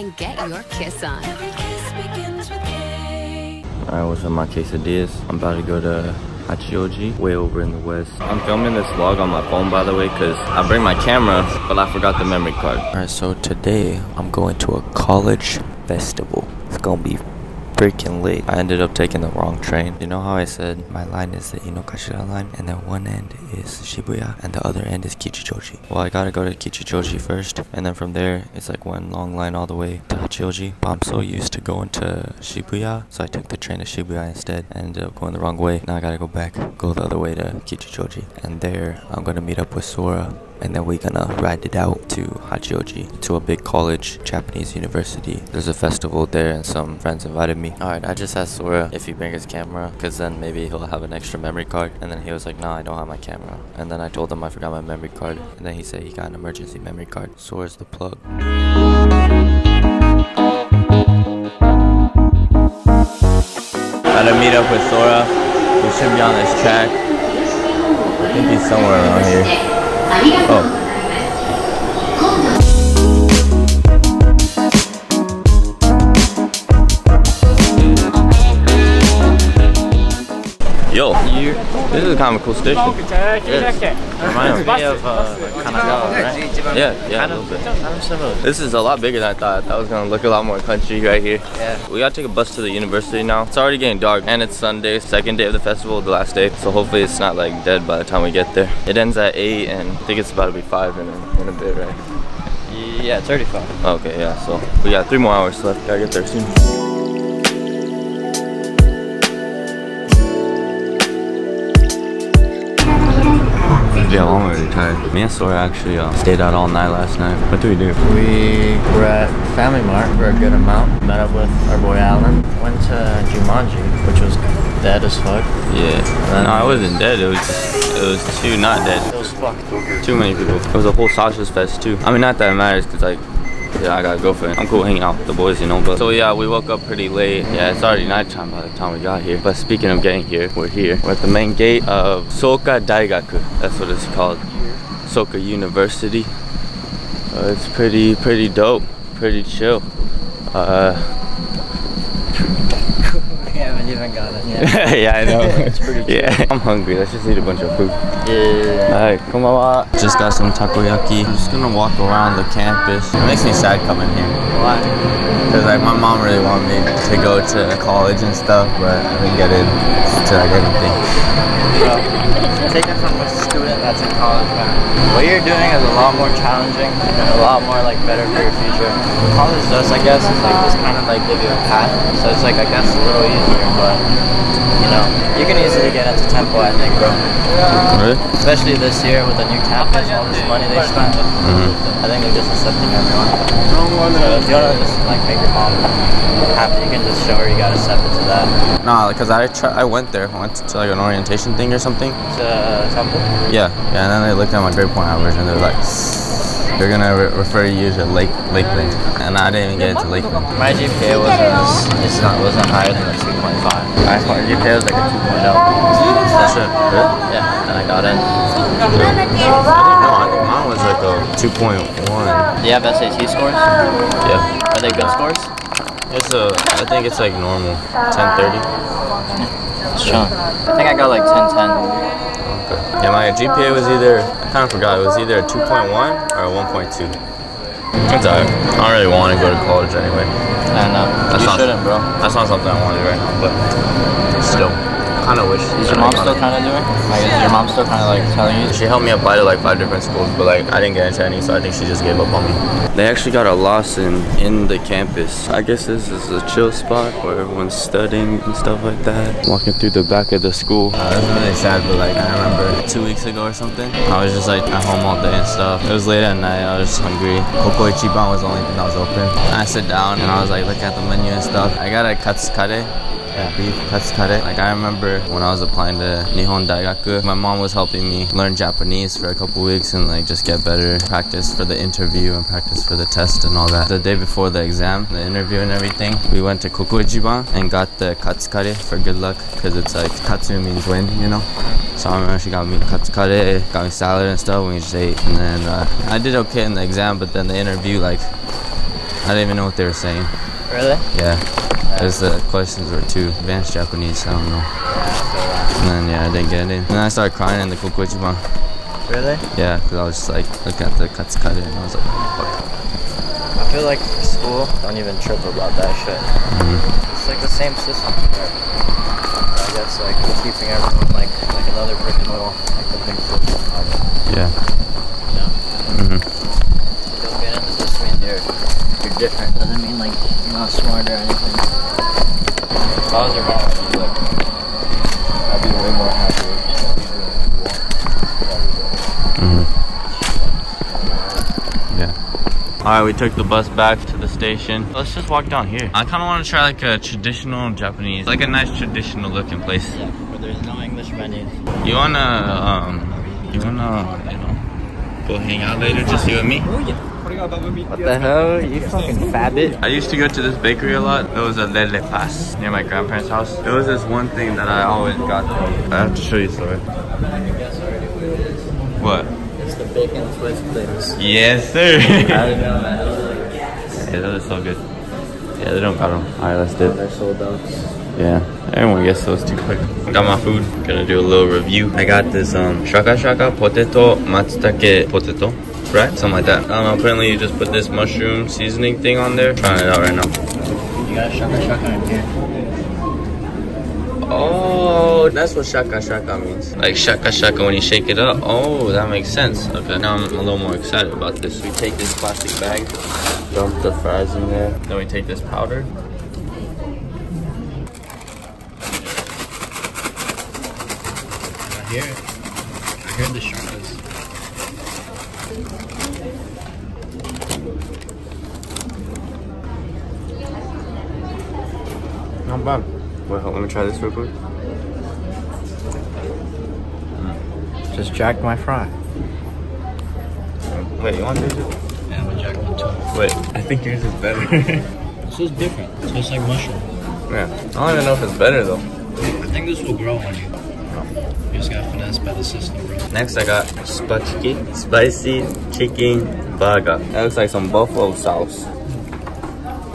and get your kiss on. Alright, what's up my quesadillas? I'm about to go to Hachioji, way over in the west. I'm filming this vlog on my phone by the way because I bring my camera, but I forgot the memory card. Alright, so today I'm going to a college festival. It's gonna be freaking late. I ended up taking the wrong train. You know how I said my line is the Inokashira line and then one end is Shibuya and the other end is Kichijoji. Well, I gotta go to Kichijoji first and then from there it's like one long line all the way to Hachioji. But I'm so used to going to Shibuya, so I took the train to Shibuya instead and ended up going the wrong way. Now I gotta go back, go the other way to Kichijoji. And there I'm gonna meet up with Sora and then we're gonna ride it out to Hachioji to a big college, Japanese university. There's a festival there and some friends invited me. Alright, I just asked Sora if he bring his camera because then maybe he'll have an extra memory card and then he was like, nah, I don't have my camera. And then I told him I forgot my memory card and then he said he got an emergency memory card. Sora's the plug. Gotta meet up with Sora. We should be on this track. I think he's somewhere around here. ありがとう Yo, this is kind of a cool station. Reminds me of uh, Kanagawa, right? Yeah, yeah, a little bit. This is a lot bigger than I thought. That was gonna look a lot more country right here. Yeah. We gotta take a bus to the university now. It's already getting dark and it's Sunday, second day of the festival, the last day. So hopefully it's not like dead by the time we get there. It ends at 8 and I think it's about to be 5 in a, in a bit, right? Yeah, 35. Okay, yeah, so we got three more hours left. Gotta get there soon. Yeah, I'm already tired. Me and Sora actually uh, stayed out all night last night. What do we do? We were at Family Mart for a good amount. Met up with our boy Alon. Went to Jumanji, which was dead as fuck. Yeah. No, I wasn't dead. It was just, it was too not dead. It was fucked. Too many people. It was a whole sausage fest too. I mean, not that it matters because like, yeah, I gotta go for it. I'm cool hanging out with the boys, you know. But so yeah, we woke up pretty late. Yeah, it's already nighttime by the time we got here. But speaking of getting here, we're here. We're at the main gate of Soka Daigaku. That's what it's called. Soka University. Uh, it's pretty, pretty dope. Pretty chill. Uh, we haven't even got it yet. Yeah, I know. It's pretty chill. Yeah, I'm hungry. Let's just eat a bunch of food. Yeah. Alright, konbanwa. Just got some takoyaki. I'm just gonna walk around the campus. It makes me sad coming here. Why? Cause like my mom really wanted me to go to college and stuff, but I didn't get into like anything. Bro, take it from a student that's in college, man. What you're doing is a lot more challenging and a lot more like better for your future. College does, I guess, is like just kind of like give you a path. So it's like I guess a little easier, but you know, you can easily get into Temple, I think, bro. Really? Especially this year with the new campus, all this money they spent. I think they're just accepting everyone. So if you wanna just like make your mom happy, you can just show her you got accepted to that. Nah, cause I try, I went there. I went to like an orientation thing or something. To uh, Temple. Yeah, yeah, and then they looked at my grade point average and they're like, they're gonna re refer you to Lake Lakeland, and I didn't even get into Lakeland. My GPA wasn't uh, it's not wasn't higher than a 2.5. My GPA was like a 2.0. That's it. Really? Yeah, and I got in. No, I think mine was like a 2.1. Do you have SAT scores? Yeah. Are they good scores? It's a, I think it's like normal, 1030. Strong. I think I got like 1010. Yeah, my GPA was either, I kind of forgot, it was either a 2.1 or a 1.2. It's alright. I don't really want to go to college anyway. And uh, That's you not- shouldn't, bro. That's not something I want to do right now, but still, kind of wish. Is your mom still kind of doing? Like, is your mom still kind of like telling you? She helped me apply to like five different schools, but like I didn't get into any, so I think she just gave up on me. They actually got a Lawson in the campus. I guess this is a chill spot where everyone's studying and stuff like that. Walking through the back of the school. Uh, that's really sad, but like I remember two weeks ago or something, I was just like at home all day and stuff. It was late at night. I was just hungry. Koko Ichiban was the only thing that was open. I sit down and I was like looking at the menu and stuff. I got a katsukare yeah, beef katsukare. Like I remember when I was applying to Nihon Daigaku, my mom was helping me learn Japanese for a couple weeks and like just get better practice for the interview and practice for the test and all that. The day before the exam, the interview and everything, we went to Kokuichiban and got the katsukare for good luck because it's like katsu means wind, you know. So I remember she got me katsukare, got me salad and stuff, and we just ate. And then uh, I did okay in the exam, but then the interview like I didn't even know what they were saying. Really? Yeah. Because the questions were too advanced Japanese, I don't know. And then, yeah, I didn't get it. And then I started crying in the Kokoichiban. Really? Yeah, because I was just like looking at the cuts katsukare and I was like, fuck. I feel like for school don't even trip about that shit. Mhm. It's like the same system. Right? I guess like keeping everyone like like another brick in the wall, like the big flip. Yeah. No. hmm don't get into this mean you're you're different. Doesn't mean like you're not smart or anything. If I was your mom, I'd be like, I'd be way more happy with what you doing in hmm Yeah. Alright, we took the bus back to the station. Let's just walk down here. I kind of want to try like a traditional Japanese, like a nice traditional looking place. Yeah, where there's no English menus. You wanna, um, you wanna, you know, go hang out later, just you and me? What the hell? You fucking fabbit. I used to go to this bakery a lot. It was a Lele Paz near my grandparents' house. It was this one thing that I always got there. I have to show you something. What? It's the bacon twist things. Yes, sir. I yeah, don't know, man. those are so good. Yeah, they don't got them. All right, let's do it. They're sold out. Yeah, everyone gets those too quick. Got my food. Gonna do a little review. I got this um shaka shaka potato matsutake potato, right? Something like that. Um, apparently you just put this mushroom seasoning thing on there. Trying it out right now. You got a shaka shaka in here. Oh, that's what shaka shaka means. Like shaka shaka when you shake it up. Oh, that makes sense. Okay, now I'm a little more excited about this. We take this plastic bag, dump the fries in there. Then we take this powder. I hear it. I heard the shakas. Not bad. Wait, hold, let me try this real quick. Mm. Just jacked my fry. Wait, you want this? Yeah, I'm jacked one too. Wait, I think yours is better. This is different. It tastes like mushroom. yeah, I don't even know if it's better though. I think this will grow on you. You just got finessed by the system, bro. Next, I got spaghetti, spicy chicken burger. That looks like some buffalo sauce.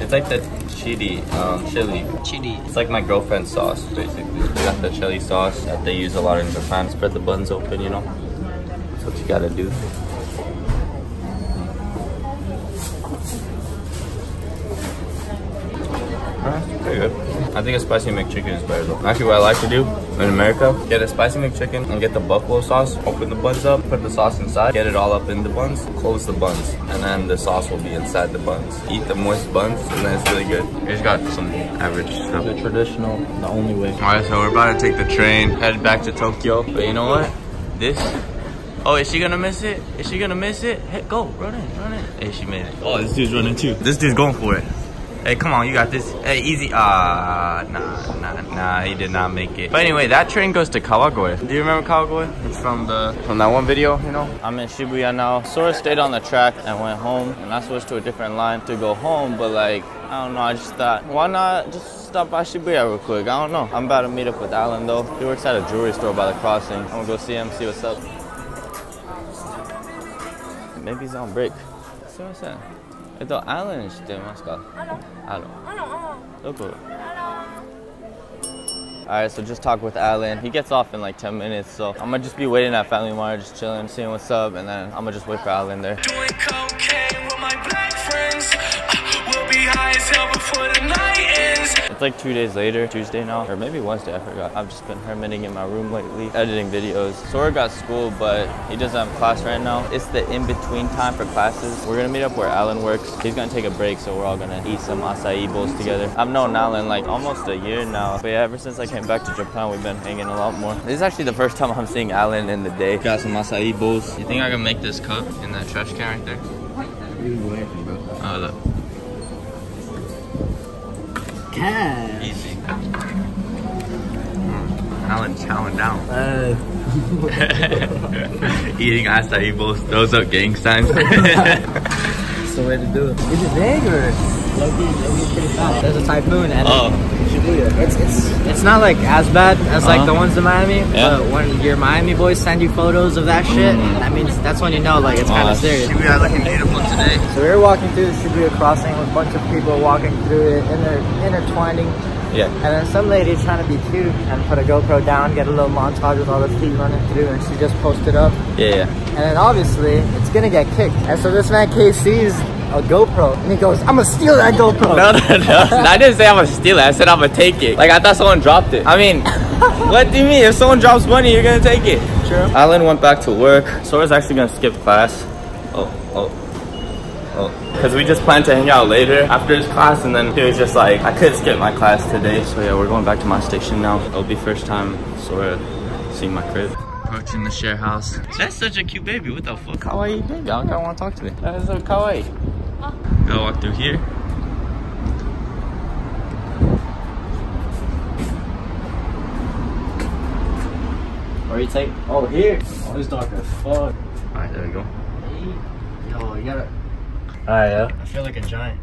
It's like the chili, um, chili. Chili. It's like my girlfriend's sauce, basically. They got the chili sauce that they use a lot in Japan. Spread the buns open, you know. That's what you gotta do. Alright, pretty good. I think a spicy McChicken is better though. Actually, what I like to do in America, get a spicy McChicken and get the buffalo sauce, open the buns up, put the sauce inside, get it all up in the buns, close the buns, and then the sauce will be inside the buns. Eat the moist buns, and then it's really good. It's got some average stuff. The traditional, the only way. Alright, so we're about to take the train, head back to Tokyo. But you know what? This. Oh, is she gonna miss it? Is she gonna miss it? Hey, go, run in, run in. Hey, she made it. Oh, this dude's running too. This dude's going for it. Hey, come on, you got this. Hey, easy. Ah, uh, nah, nah, nah, he did not make it. But anyway, that train goes to Kawagoe. Do you remember Kawagoe? It's from the from that one video, you know? I'm in Shibuya now. Sora stayed on the track and went home, and I switched to a different line to go home, but like, I don't know, I just thought, why not just stop by Shibuya real quick? I don't know. I'm about to meet up with Alon though. He works at a jewelry store by the crossing. I'm gonna go see him, see what's up. Maybe he's on break. See what I'm saying? えっと、アロン知ってますかアロンアロンアロンアロンどこ Alright, so just talk with Alon. He gets off in like 10 minutes, so I'm gonna just be waiting at Family Mart, just chilling, seeing what's up, and then I'm gonna just wait for Alon there. Doing cocaine with my black friends. We'll be high as hell before the night ends. It's like two days later, Tuesday now, or maybe Wednesday, I forgot. I've just been hermiting in my room lately, editing videos. Sora got school, but he doesn't have class right now. It's the in-between time for classes. We're gonna meet up where Alon works. He's gonna take a break, so we're all gonna eat some acai bowls together. I've known Alon like almost a year now, but yeah, ever since I came back to Japan, we've been hanging a lot more. This is actually the first time I'm seeing Alon in the day. Got some acai bowls. You think I can make this cup in that trash can right there? You can do anything, bro. Oh, look. Cat. Easy. Mm, Alon chowing down. Uh, Eating acai bowls. Those up gang signs. that's the way to do it. it. Is it big or? Low-key, low-key pretty fast. There's a typhoon and Oh. Shibuya. It's it's it's not like as bad as like Uh-huh. the ones in Miami, Yeah. but when your Miami boys send you photos of that shit, that means that's when you know like it's kind Oh, of serious. Shibuya looking beautiful today. So we were walking through the Shibuya crossing with a bunch of people walking through it, inter intertwining, Yeah. and then some lady trying to be cute and put a GoPro down, get a little montage with all the feet running through, and she just posted it up. Yeah, yeah. And then obviously it's gonna get kicked. And so this man K sees a GoPro and he goes, I'm gonna steal that GoPro. No, no, no. I didn't say I'm gonna steal it. I said I'm gonna take it. Like I thought someone dropped it. I mean, what do you mean? If someone drops money, you're gonna take it. True. Alon went back to work. Sora's actually gonna skip class. Oh, oh, oh. Because we just planned to hang out later after his class, and then he was just like, I could skip my class today. So yeah, we're going back to my station now. It'll be first time Sora seeing my crib. Approaching the share house. That's such a cute baby. What the fuck? Kawaii baby. I don't want to talk to me. That is so kawaii. Gotta walk through here. Where you take? Oh, here. Oh, it's dark as fuck. Alright, there we go. Yo, you gotta. Alright, yeah. I feel like a giant.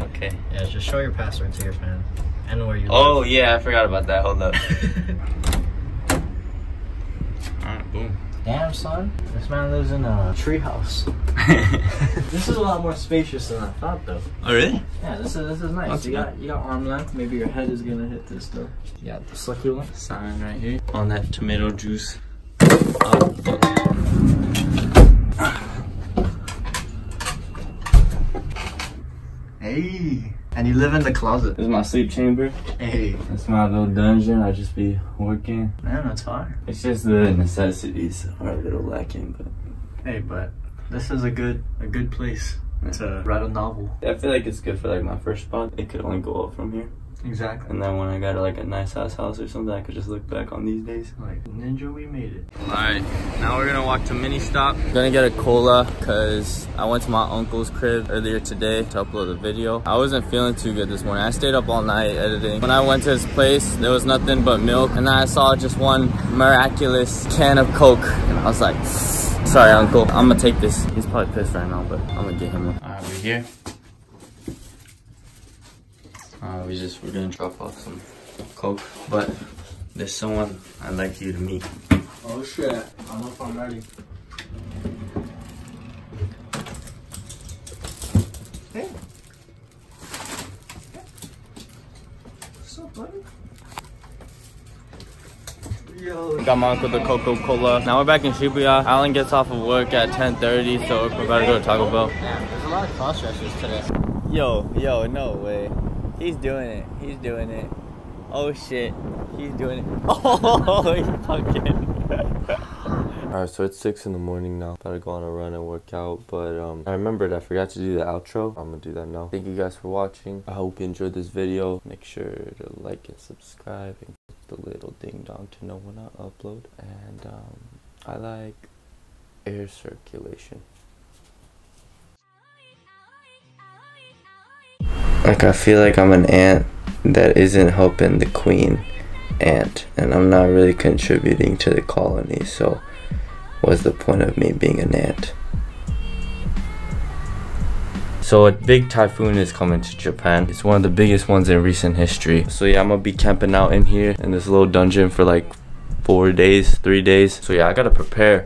Okay. Yeah, just show your password to your fans and where you Oh yeah, I forgot about that. Hold up. Alright, boom. Damn, son. This man lives in a treehouse. this is a lot more spacious than I thought, though. oh really? Yeah, this is this is nice. That's you got you got arm length. Maybe your head is gonna hit this though. Yeah, got the succulent. Sign right here on that tomato juice. Oh, fuck. Hey, and you live in the closet. This is my sleep chamber. Hey, That's my little dungeon. I just be working. man, that's fine. It's just the necessities are a little lacking, but Hey, but this is a good a good place to write a novel. I feel like it's good for like my first spot. It could only go up from here, Exactly. and then when I got like a nice ass house or something, I could just look back on these days. Like ninja, we made it. Alright, now we're gonna walk to Mini Stop. Gonna get a cola because I went to my uncle's crib earlier today to upload a video. I wasn't feeling too good this morning. I stayed up all night editing. When I went to his place, there was nothing but milk, and then I saw just one miraculous can of Coke, and I was like, sorry, uncle, I'm gonna take this. He's probably pissed right now, but I'm gonna get him one. Alright, we're here. Uh, we just, we're gonna drop off some Coke, but there's someone I'd like you to meet. Oh shit! I don't know if I'm ready. Hey. What's up, buddy? Yo. Got my uncle the Coca-Cola. Now we're back in Shibuya. Alan gets off of work at 10.30, so we're about to go to Taco Bell. Damn, there's a lot of cross dressers today. Yo, yo, no way. He's doing it. He's doing it. Oh shit. He's doing it. Oh, he's fucking. Alright, so it's 6 in the morning now. Gotta go on a run and work out. But um, I remembered I forgot to do the outro. I'm gonna do that now. Thank you guys for watching. I hope you enjoyed this video. Make sure to like and subscribe and click the little ding dong to know when I upload. And um, I like air circulation. Like I feel like I'm an ant that isn't helping the queen ant and I'm not really contributing to the colony so what's the point of me being an ant? So a big typhoon is coming to Japan. It's one of the biggest ones in recent history. So yeah, I'm gonna be camping out in here in this little dungeon for like four days, three days. So yeah, I gotta prepare.